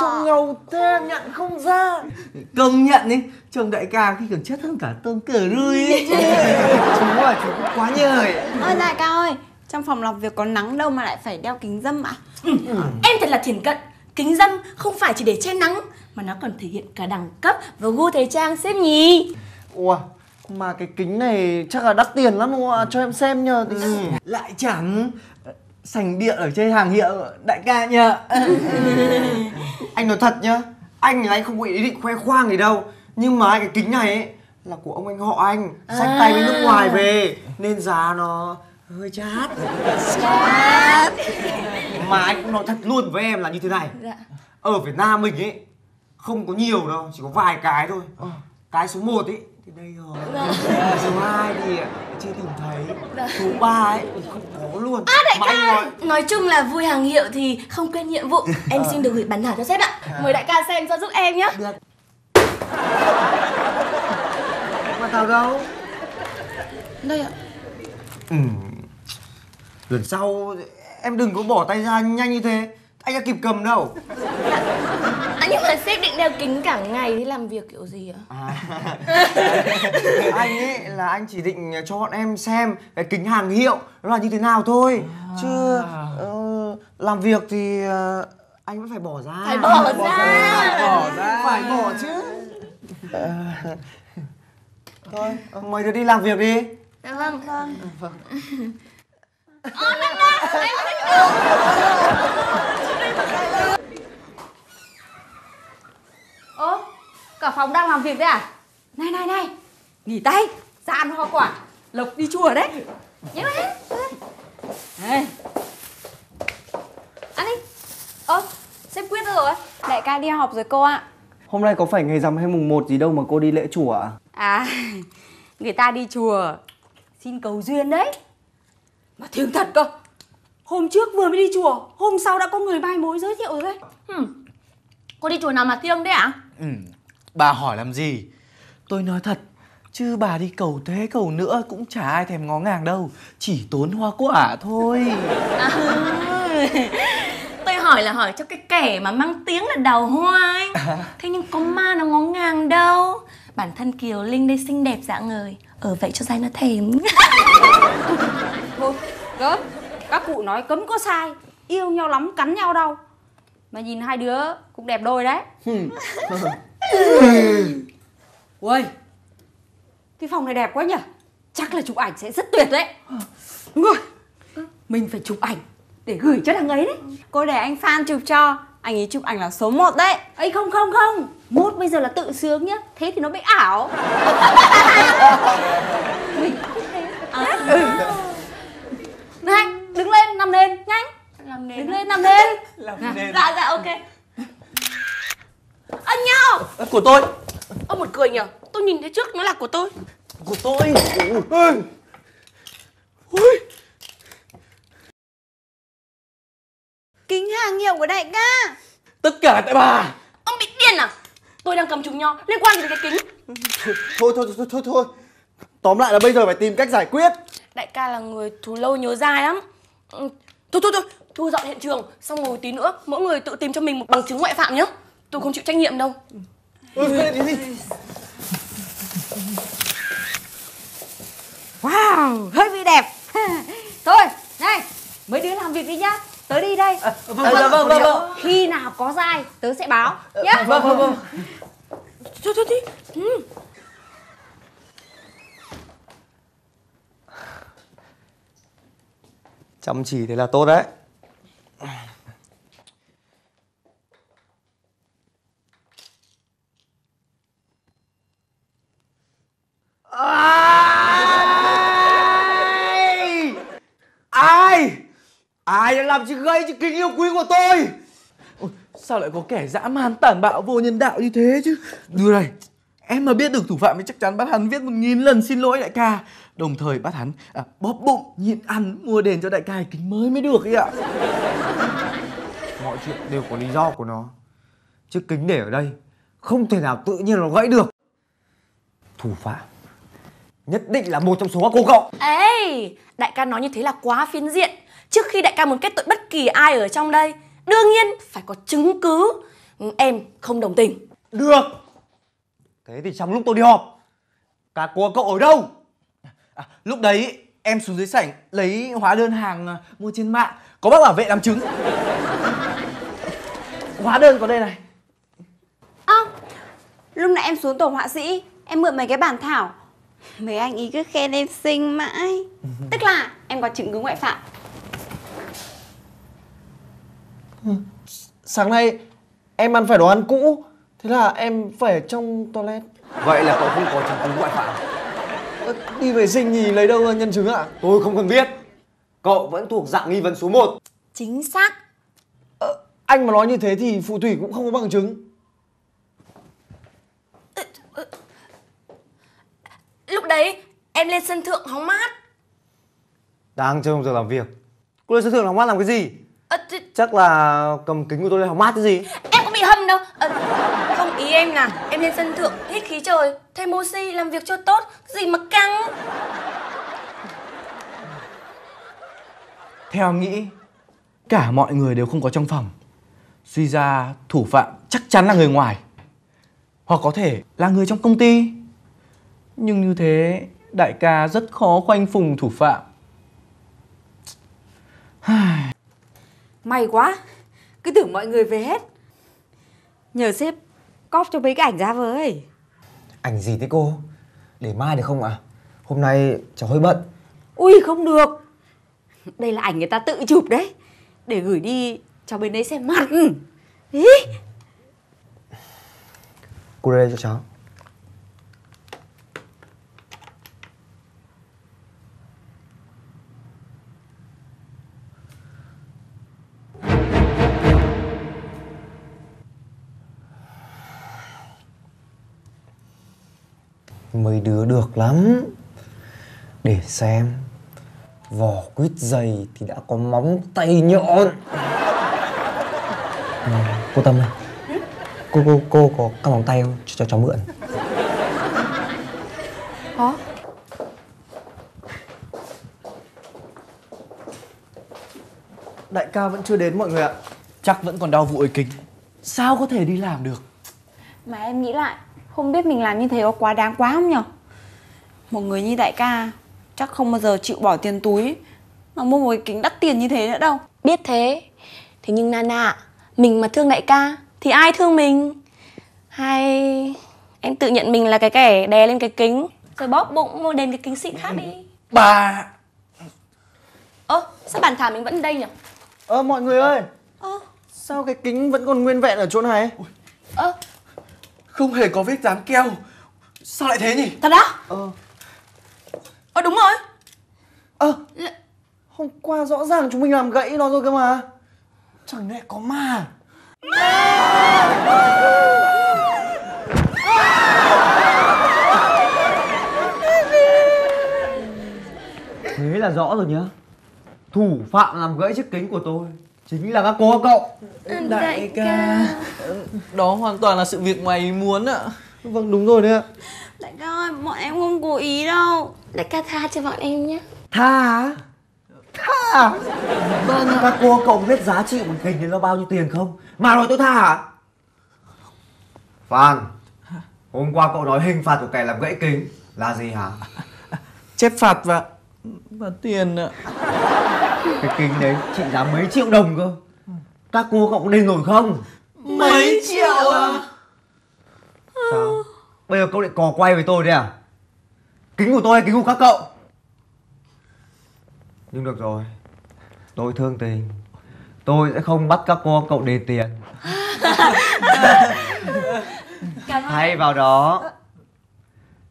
giàu thế nhận không ra. Công nhận ấy Chồng đại ca khi còn chất hơn cả tôm cờ ruy ấy chứ Chú à chú cũng quá nhời Ôi đại ca ơi Trong phòng làm việc có nắng đâu mà lại phải đeo kính dâm ạ. Em thật là thiển cận. Kính dâm không phải chỉ để che nắng Mà nó còn thể hiện cả đẳng cấp và gu thời trang xếp nhì Ủa mà cái kính này chắc là đắt tiền lắm đúng không ạ? Cho em xem nhờ. Tí ừ. Lại chẳng Sành điện ở trên hàng hiệu đại ca nhờ Anh nói thật nhá Anh là anh không có ý định khoe khoang gì đâu. Nhưng mà cái kính này ấy Là của ông anh họ anh Xách tay bên nước ngoài về Nên giá nó hơi chát. Chát. Mà anh cũng nói thật luôn với em là như thế này. Dạ. Ở Việt Nam mình ấy Không có nhiều đâu Chỉ có vài cái thôi. Cái số 1 ấy thì đây rồi. Số 2 thì chưa tìm thấy. Số 3 ấy thì không có luôn. À đại Mà anh nói ca Nói chung là vui hàng hiệu thì không quên nhiệm vụ. Em xin được gửi bản thảo cho sếp ạ. Mời đại ca xem cho giúp em nhé. Mà tao đâu? Đây ạ. Ừ. Lần sau em đừng có bỏ tay ra nhanh như thế. Anh đã kịp cầm đâu À nhưng mà sếp định đeo kính cả ngày đi làm việc kiểu gì ạ? à, Anh ấy là anh chỉ định cho bọn em xem Cái kính hàng hiệu nó là như thế nào thôi. Chứ ờ, làm việc thì ờ, anh vẫn phải bỏ ra. Phải bỏ ra. Bỏ ra Phải bỏ chứ. Thôi mời đứa đi làm việc đi. Dạ vâng. Vâng. Ơ Cả phòng đang làm việc đấy à? Này này này Nghỉ tay. Ra ăn hoa quả. Lộc đi chùa đấy. Nhớ đấy Này. Ăn đi. Ơ Sếp quyết rồi. Đại ca đi học rồi cô ạ. Hôm nay có phải ngày rằm hay mùng 1 gì đâu mà cô đi lễ chùa à? À Người ta đi chùa Xin cầu duyên đấy. Mà thiêng thật cơ. Hôm trước vừa mới đi chùa Hôm sau đã có người mai mối giới thiệu rồi đấy. Cô đi chùa nào mà thiêng đấy ạ? ừ. Bà hỏi làm gì? Tôi nói thật Chứ bà đi cầu thế cầu nữa Cũng chả ai thèm ngó ngàng đâu Chỉ tốn hoa quả thôi. À, tôi hỏi là hỏi cho cái kẻ mà mang tiếng là đào hoa ấy. Thế nhưng có ma nó ngó ngàng đâu. Bản thân Kiều Linh đây xinh đẹp dạng người Ở vậy cho dai nó thèm. Thôi gớm Các cụ nói cấm có sai Yêu nhau lắm cắn nhau đâu. Mà nhìn hai đứa cũng đẹp đôi đấy Ui Cái phòng này đẹp quá nhỉ? Chắc là chụp ảnh sẽ rất tuyệt đấy. Đúng rồi Mình phải chụp ảnh Để gửi cho thằng ấy đấy. Cô để anh Phan chụp cho Anh ấy chụp ảnh là số 1 đấy. Ấy không không không. Mốt bây giờ là tự sướng nhá. Thế thì nó bị ảo Mình cũng thế à, ừ. Này đứng lên nằm lên nhanh Làm Đứng lên nằm lên Làm Dạ dạ ok Anh nhau Của tôi. Ông một cười nhở? Tôi nhìn thấy trước nó là của tôi. Của tôi? Kính hàng hiệu của đại ca. Tất cả tại bà. Ông bị điên à? Tôi đang cầm chùm nho liên quan gì đến cái kính? Thôi thôi thôi thôi thôi. Tóm lại là bây giờ phải tìm cách giải quyết. Đại ca là người thù lâu nhớ dai lắm. Ừ, Thôi thôi thôi. Thu dọn hiện trường Xong rồi tí nữa Mỗi người tự tìm cho mình một bằng chứng ngoại phạm nhá. Tôi không chịu trách nhiệm đâu. Ừ. Wow hơi bị đẹp. Thôi này Mấy đứa làm việc đi nhá. Tớ đi đây. Vâng vâng vâng vâng, vâng. Khi nào có dai tớ sẽ báo nhá. Vâng vâng vâng. Thôi thôi đi. Ừ. Chăm chỉ thế là tốt đấy Ai Ai Ai đã làm gây cho kính yêu quý của tôi. Ôi, Sao lại có kẻ dã man tàn bạo vô nhân đạo như thế chứ? Đưa đây Em mà biết được thủ phạm thì chắc chắn bắt hắn viết một nghìn lần xin lỗi đại ca. Đồng thời bắt hắn à, bóp bụng, nhịn ăn, mua đền cho đại ca kính mới mới được ấy ạ. Mọi chuyện đều có lý do của nó. Chứ kính để ở đây Không thể nào tự nhiên nó gãy được. Thủ phạm Nhất định là một trong số các cô cậu. Ê Đại ca nói như thế là quá phiến diện Trước khi đại ca muốn kết tội bất kỳ ai ở trong đây Đương nhiên phải có chứng cứ. Ừ, Em không đồng tình. Được. Thế thì trong lúc tôi đi họp Các cô cậu ở đâu? À, lúc đấy em xuống dưới sảnh lấy hóa đơn hàng à, mua trên mạng có bác bảo vệ làm chứng. Hóa đơn có đây này. Ơ, lúc nãy em xuống tổ họa sĩ, em mượn mấy cái bản thảo. Mấy anh ý cứ khen em xinh mãi. Tức là em có chứng cứ ngoại phạm. Sáng nay em ăn phải đồ ăn cũ. Thế là em phải ở trong toilet. Vậy là cậu không có chứng cứ ngoại phạm. Đi vệ sinh thì lấy đâu ra nhân chứng ạ? Tôi không cần biết. Cậu vẫn thuộc dạng nghi vấn số 1 Chính xác. Anh mà nói như thế thì phù thủy cũng không có bằng chứng. Lúc đấy em lên sân thượng hóng mát. Đang trong giờ làm việc. Cô lên sân thượng hóng mát làm cái gì? Ờ, Chắc là cầm kính của tôi lên hóng mát cái gì? Em có bị hâm đâu. Ờ, Không ý em là em lên sân thượng hít khí trời. Thêm oxy làm việc cho tốt Gì mà căng. Theo em nghĩ cả mọi người đều không có trong phòng. Suy ra thủ phạm chắc chắn là người ngoài. Hoặc có thể là người trong công ty. Nhưng như thế đại ca rất khó khoanh vùng thủ phạm May quá, cứ tưởng mọi người về hết. Nhờ sếp cóp cho mấy cái ảnh ra với. Ảnh gì thế cô Để mai được không ạ Hôm nay cháu hơi bận Ui không được. Đây là ảnh người ta tự chụp đấy. Để gửi đi cho bên đấy xem mặt. Ý. Cô đưa đây cho cháu Mấy đứa được lắm. Để xem Vỏ quýt dày thì đã có móng tay nhọn. Ừ, Cô Tâm ơi cô cô cô có các móng tay không? Cho, cho cháu mượn. Hả? đại ca vẫn chưa đến mọi người ạ. Chắc vẫn còn đau vụ ơi kính. Sao có thể đi làm được? Mà em nghĩ lại, không biết mình làm như thế có quá đáng quá không nhở? Một người như đại ca chắc không bao giờ chịu bỏ tiền túi mà mua một cái kính đắt tiền như thế nữa đâu. Biết thế. Thế nhưng Nana Mình mà thương đại ca Thì ai thương mình? Hay em tự nhận mình là cái kẻ đè lên cái kính Rồi bóp bụng mua đến cái kính xịn khác đi? Bà! Ơ sao bàn thảo mình vẫn đây nhỉ ơ mọi người ơi! Sao cái kính vẫn còn nguyên vẹn ở chỗ này? Ơ không hề có vết dán keo. Sao lại thế nhỉ? Thật đó ờ. Ờ đúng rồi. Ơ hôm qua rõ ràng chúng mình làm gãy nó rồi cơ mà. Chẳng lẽ có ma. Thế là rõ rồi nhá. Thủ phạm làm gãy chiếc kính của tôi chính là các cô các cậu. Đại ca. đó hoàn toàn là sự việc ngoài ý muốn ạ. Vâng đúng rồi đấy ạ. Đại ca ơi, bọn em không cố ý đâu. Đại ca tha cho bọn em nhé tha? Á tha? Vâng các cô các cậu biết giá trị của một kính thì nó bao nhiêu tiền không? Mà nói tôi tha hả? Phan hôm qua cậu nói hình phạt của kẻ làm gãy kính. Là gì hả? Chép phạt và và tiền ạ cái kính đấy trị giá mấy triệu đồng cơ? Các cô cậu có đền nổi không? Mấy triệu à? Sao? Bây giờ cậu lại cò quay với tôi đấy à? Kính của tôi hay kính của các cậu? Nhưng được rồi tôi thương tình. Tôi sẽ không bắt các cô các cậu đền tiền. Thay vào đó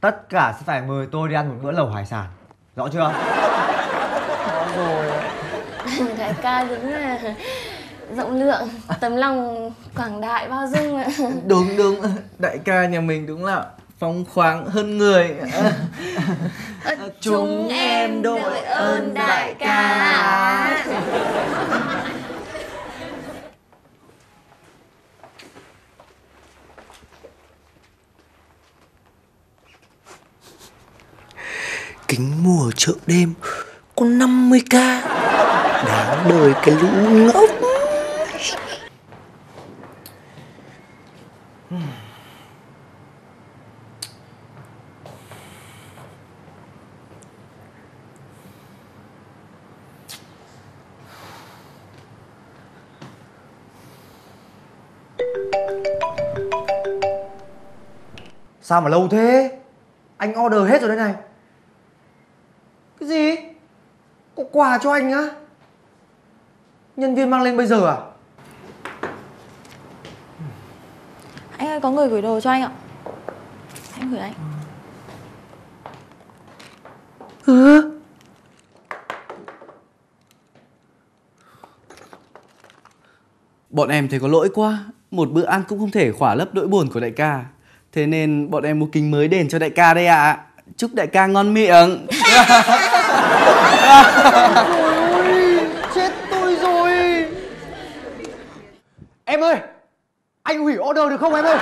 tất cả sẽ phải mời tôi đi ăn một bữa lẩu hải sản. Rõ chưa Đại ca đúng là rộng lượng Tấm lòng quảng đại bao dung ạ. Đúng đúng. Đại ca nhà mình đúng là phóng khoáng hơn người. Chúng em đội ơn đại ca. Kính mua ở chợ đêm có 50k đáng đời cái lũ ngốc. Sao mà lâu thế? Anh order hết rồi đây này. Cái gì? Có quà cho anh á? Nhân viên mang lên bây giờ à? Anh ơi có người gửi đồ cho anh ạ. Em gửi anh. Bọn em thấy có lỗi quá. Một bữa ăn cũng không thể khỏa lấp nỗi buồn của đại ca. Thế nên bọn em mua kính mới đền cho đại ca đây ạ. Chúc đại ca ngon miệng Chết tôi rồi Em ơi. Anh hủy order được không em ơi?